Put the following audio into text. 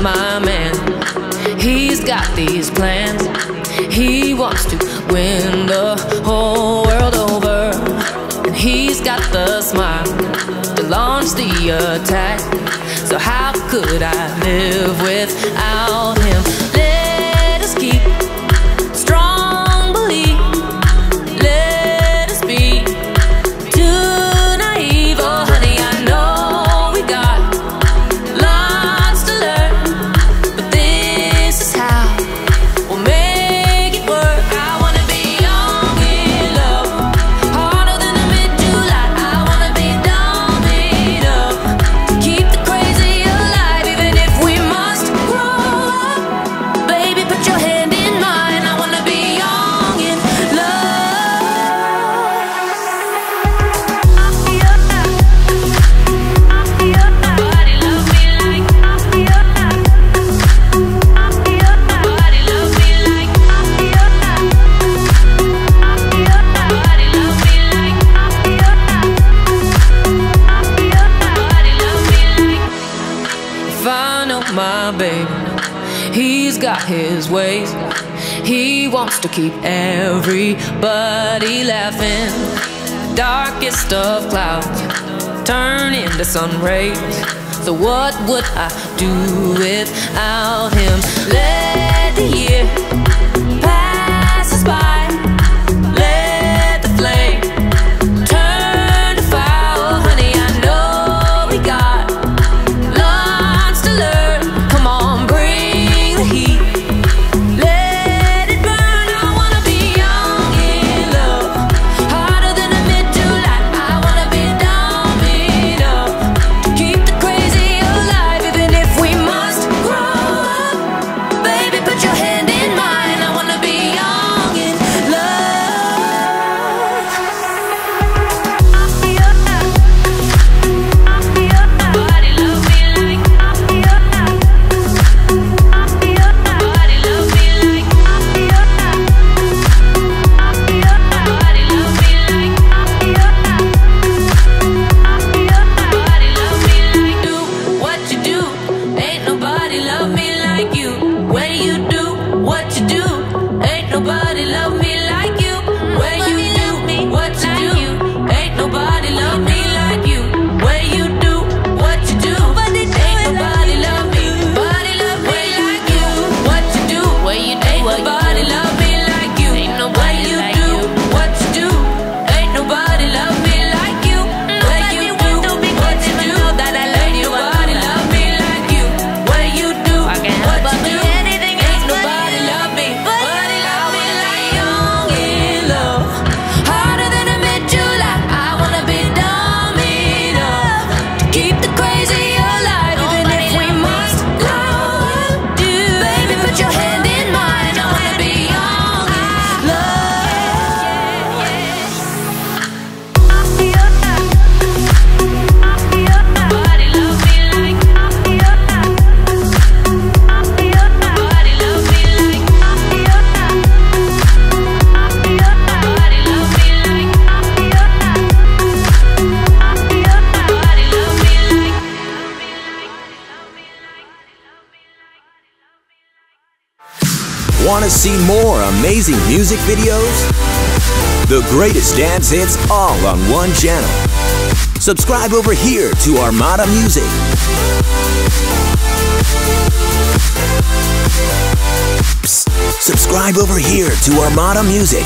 my man. He's got these plans. He wants to win the whole world over. And he's got the smile to launch the attack. So, how could I live with my baby. He's got his ways. He wants to keep everybody laughing. Darkest of clouds turn into sun rays. So what would I do without him? Let Want to see more amazing music videos? The greatest dance hits all on one channel. Subscribe over here to Armada Music. Psst, subscribe over here to Armada Music.